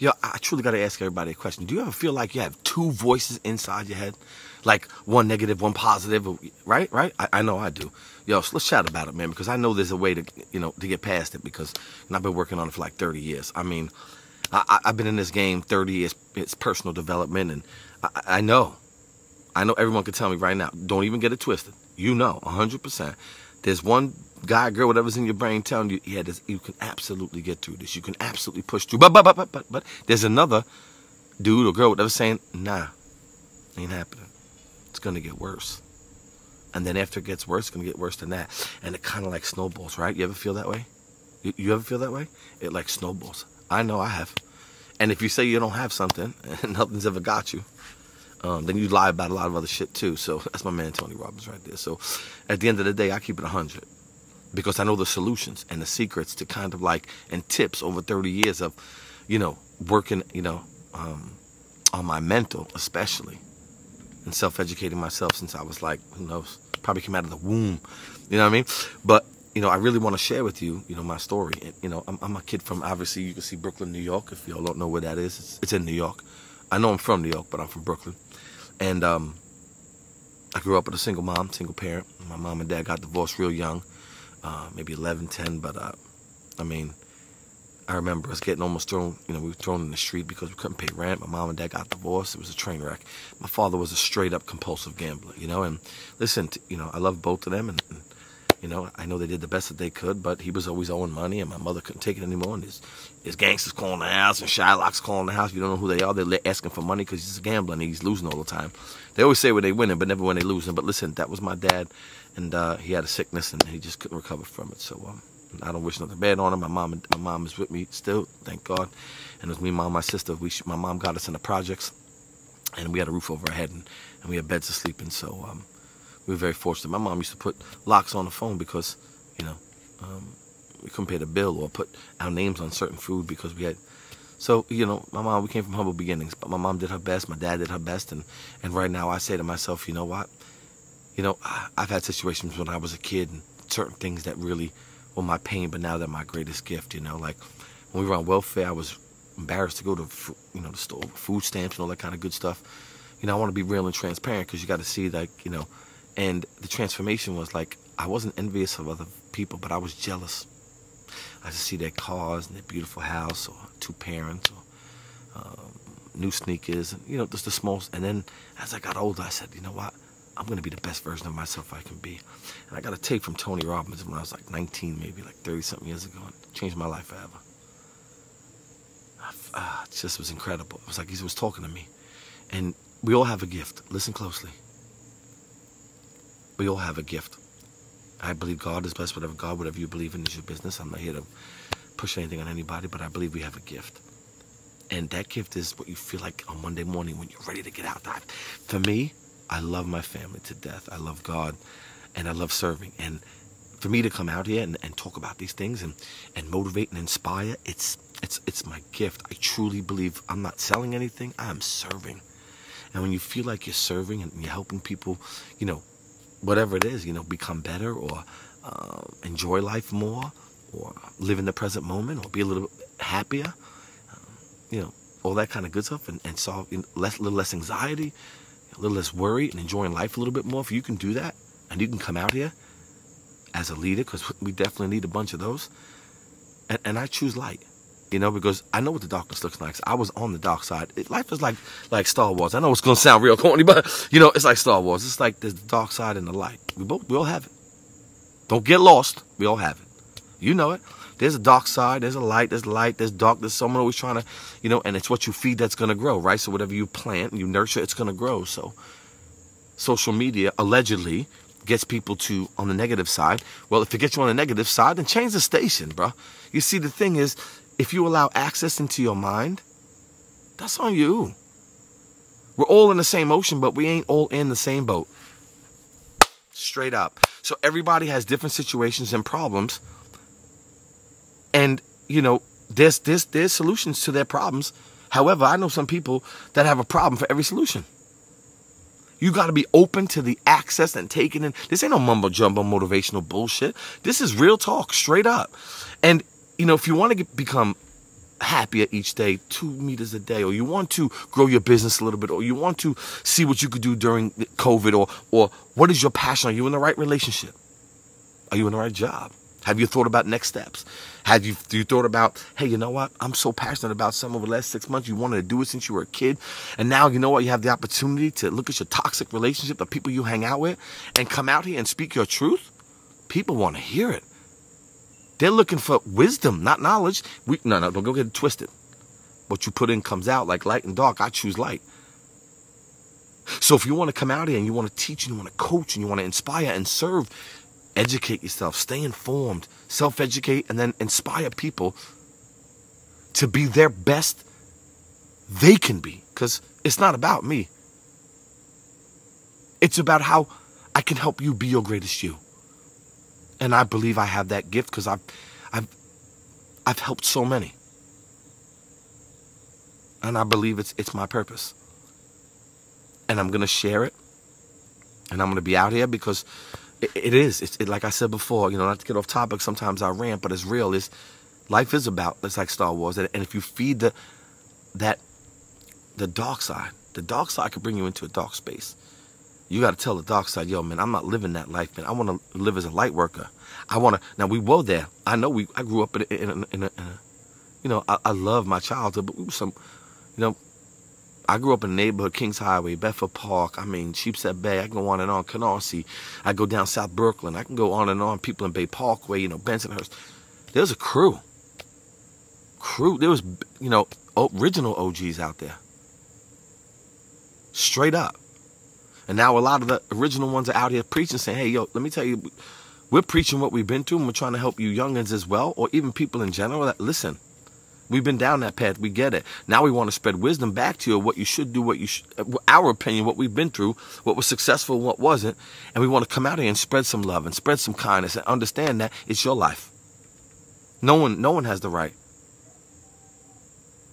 Yo, I truly got to ask everybody a question. Do you ever feel like you have two voices inside your head? Like one negative, one positive, right? Right? I, I know I do. Yo, so let's chat about it, man, because I know there's a way to, you know, to get past it because I've been working on it for like 30 years. I mean, I, have been in this game 30 years. It's personal development, and I, I know. I know everyone can tell me right now. Don't even get it twisted. You know, 100%. There's one guy, girl, whatever's in your brain telling you, yeah, this, you can absolutely get through this. You can absolutely push through. But, but, but, but, but, but, there's another dude or girl, whatever, saying, nah, ain't happening. It's going to get worse. And then after it gets worse, it's going to get worse than that. And it kind of like snowballs, right? You ever feel that way? You, you ever feel that way? It like snowballs. I know I have. And if you say you don't have something and nothing's ever got you, um, then you lie about a lot of other shit too. So that's my man Tony Robbins right there. So at the end of the day, I keep it 100 because I know the solutions and the secrets to kind of like and tips over 30 years of, you know, working, you know, um, on my mental especially and self-educating myself since I was like, who knows, probably came out of the womb, you know what I mean? But you know, I really want to share with you, you know, my story. And, you know, I'm, I'm, a kid from obviously you can see Brooklyn, New York. If y'all don't know where that is, it's, it's in New York. I know I'm from New York, but I'm from Brooklyn. And um, I grew up with a single mom, single parent. My mom and dad got divorced real young, uh, maybe 11, 10. But uh, I mean, I remember us getting almost thrown, you know, we were thrown in the street because we couldn't pay rent. My mom and dad got divorced. It was a train wreck. My father was a straight up compulsive gambler, you know. And listen, to, you know, I love both of them. And, and, you know, I know they did the best that they could, but he was always owing money, and my mother couldn't take it anymore. And his, his gangsters calling the house, and Shylock's calling the house. You don't know who they are. They're asking for money because he's a gambler and he's losing all the time. They always say when they winning, but never when they losing. But listen, that was my dad, and uh, he had a sickness, and he just couldn't recover from it. So um, I don't wish nothing bad on him. My mom, my mom is with me still, thank God. And it was me, mom, my sister. We, my mom got us in the projects, and we had a roof over our head, and, and we had beds to sleep in. So um, we were very fortunate. My mom used to put locks on the phone because, you know, um, we couldn't pay the bill or put our names on certain food because we had. So you know, my mom. We came from humble beginnings, but my mom did her best. My dad did her best, and and right now I say to myself, you know what? You know, I've had situations when I was a kid and certain things that really were my pain, but now they're my greatest gift. You know, like when we were on welfare, I was embarrassed to go to you know the store, food stamps and all that kind of good stuff. You know, I want to be real and transparent because you got to see like you know, and the transformation was like I wasn't envious of other people, but I was jealous. I just see their cars and their beautiful house, or two parents, or um, new sneakers, and you know, just the small. And then as I got older, I said, you know what? I'm to be the best version of myself I can be. And I got a tape from Tony Robbins when I was like 19, maybe like 30 something years ago, and changed my life forever. Uh, it just was incredible. It was like he was talking to me. And we all have a gift. Listen closely. We all have a gift. I believe God is blessed, whatever God, whatever you believe in is your business. I'm not here to push anything on anybody, but I believe we have a gift. And that gift is what you feel like on Monday morning when you're ready to get out. There. For me, I love my family to death. I love God and I love serving. And for me to come out here and, and talk about these things and, and motivate and inspire, it's it's it's my gift. I truly believe I'm not selling anything, I'm serving. And when you feel like you're serving and you're helping people, you know, whatever it is, you know, become better or uh, enjoy life more or live in the present moment or be a little happier, um, you know, all that kind of good stuff and, and solve you know, less, a little less anxiety, a little less worry and enjoying life a little bit more, if you can do that and you can come out here as a leader, because we definitely need a bunch of those, and, and I choose light. You know, because I know what the darkness looks like. I was on the dark side. It, life is like like Star Wars. I know it's gonna sound real corny, but you know, it's like Star Wars. It's like there's the dark side and the light. We both we all have it. Don't get lost. We all have it. You know it. There's a dark side, there's a light, there's light, there's dark, there's someone always trying to, you know, and it's what you feed that's going to grow, right? So whatever you plant, you nurture, it's going to grow. So social media allegedly gets people to on the negative side. Well, if it gets you on the negative side, then change the station, bro. You see, the thing is, if you allow access into your mind, that's on you. We're all in the same ocean, but we ain't all in the same boat. Straight up. So everybody has different situations and problems and, you know, there's, there's, there's solutions to their problems. However, I know some people that have a problem for every solution. You got to be open to the access and taking in. This ain't no mumbo jumbo motivational bullshit. This is real talk, straight up. And, you know, if you want to get, become happier each day, two meters a day, or you want to grow your business a little bit, or you want to see what you could do during COVID, or or what is your passion? Are you in the right relationship? Are you in the right job? Have you thought about next steps? Have you, you thought about, hey, you know what? I'm so passionate about something over the last six months. You wanted to do it since you were a kid. And now, you know what? You have the opportunity to look at your toxic relationship, the people you hang out with, and come out here and speak your truth. People want to hear it. They're looking for wisdom, not knowledge. We, no, no, don't go get it twisted. What you put in comes out like light and dark. I choose light. So if you want to come out here and you want to teach and you want to coach and you want to inspire and serve, educate yourself, stay informed, self educate, and then inspire people to be their best they can be. Because it's not about me, it's about how I can help you be your greatest you. And I believe I have that gift because I've, I've, I've helped so many. And I believe it's, it's my purpose. And I'm going to share it. And I'm going to be out here because it, it is. It's it, like I said before. You know, not to get off topic. Sometimes I rant, but it's real. Is life is about. It's like Star Wars, and, and if you feed the that the dark side, the dark side could bring you into a dark space. You got to tell the dark side, yo, man, I'm not living that life, man. I want to live as a light worker. I want to. Now we were there. I know we. I grew up in, in, in, in a, in a, you know, I, I love my childhood, but we were some, you know, I grew up in the neighborhood, Kings Highway, Bedford Park, I mean, Sheepshead Bay, I can go on and on, Canarsie. I go down South Brooklyn, I can go on and on, people in Bay Parkway, you know, Bensonhurst. There was a crew. Crew, there was, you know, original OGs out there. Straight up. And now a lot of the original ones are out here preaching, saying, hey, yo, let me tell you, we're preaching what we've been through, and we're trying to help you youngins as well, or even people in general that listen. We've been down that path. We get it. Now we want to spread wisdom back to you, what you should do, what you our opinion, what we've been through, what was successful, what wasn't. And we want to come out here and spread some love and spread some kindness and understand that it's your life. No one, no one has the right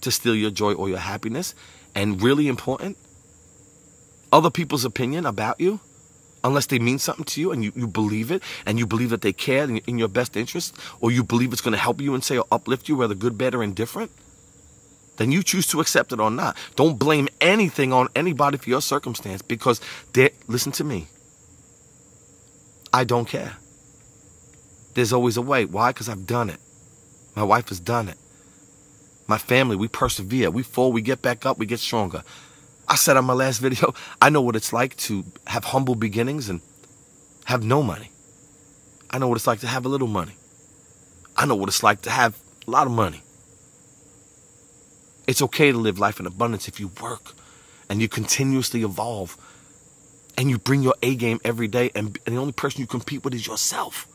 to steal your joy or your happiness. And really important, other people's opinion about you unless they mean something to you and you, you believe it and you believe that they care in, in your best interest or you believe it's going to help you and say or uplift you whether good bad or indifferent then you choose to accept it or not. Don't blame anything on anybody for your circumstance because they listen to me. I don't care. There's always a way. Why? Because i've done it. My wife has done it. My family we persevere. We fall we get back up we get stronger I said on my last video, I know what it's like to have humble beginnings and have no money. I know what it's like to have a little money. I know what it's like to have a lot of money. It's okay to live life in abundance if you work and you continuously evolve and you bring your A game every day and, and the only person you compete with is yourself.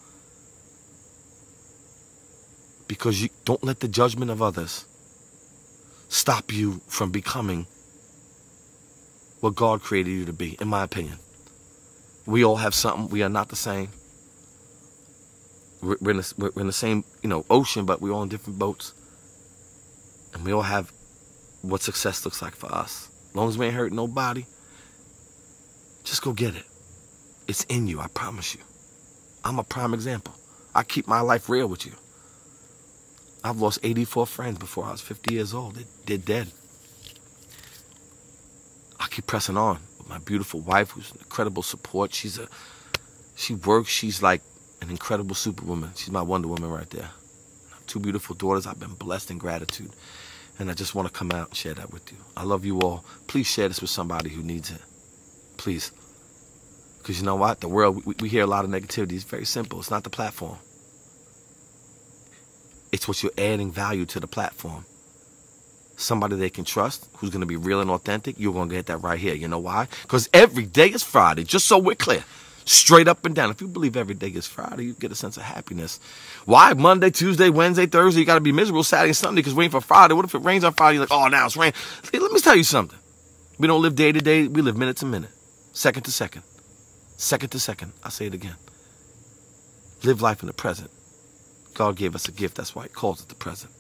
Because you don't let the judgment of others stop you from becoming what God created you to be, in my opinion. We all have something. We are not the same. We're, in, the, we're in the same, you know, ocean, but we're all in different boats. And we all have what success looks like for us. As long as we ain't hurt nobody, just go get it. It's in you, I promise you. I'm a prime example. I keep my life real with you. I've lost 84 friends before I was 50 years old. They're dead keep pressing on with my beautiful wife, who's an incredible support. She's a, she works. She's like an incredible superwoman. She's my Wonder Woman right there. Two beautiful daughters. I've been blessed in gratitude, and I just want to come out and share that with you. I love you all. Please share this with somebody who needs it. Please, because you know what? The world we, we hear a lot of negativity. It's very simple. It's not the platform. It's what you're adding value to the platform somebody they can trust, who's going to be real and authentic, you're going to get that right here. You know why? Because every day is Friday, just so we're clear. Straight up and down. If you believe every day is Friday, you get a sense of happiness. Why Monday, Tuesday, Wednesday, Thursday, you got to be miserable Saturday and Sunday because waiting for Friday. What if it rains on Friday? You're like, oh, now it's rain. Let me tell you something. We don't live day to day. We live minute to minute, second to second, second to second. I'll say it again. Live life in the present. God gave us a gift. That's why he calls it the present.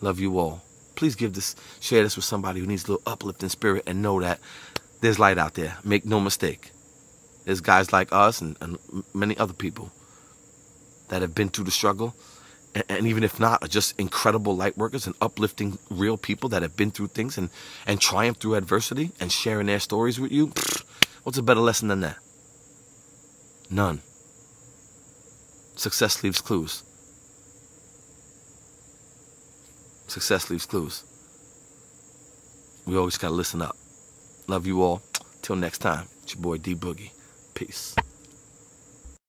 Love you all please give this, share this with somebody who needs a little uplifting spirit and know that there's light out there. Make no mistake. There's guys like us and, and many other people that have been through the struggle and, and even if not, are just incredible light workers and uplifting real people that have been through things and, and triumphed through adversity and sharing their stories with you, what's a better lesson than that? None. Success leaves clues. Success leaves clues. We always got to listen up. Love you all. Till next time, it's your boy D Boogie. Peace.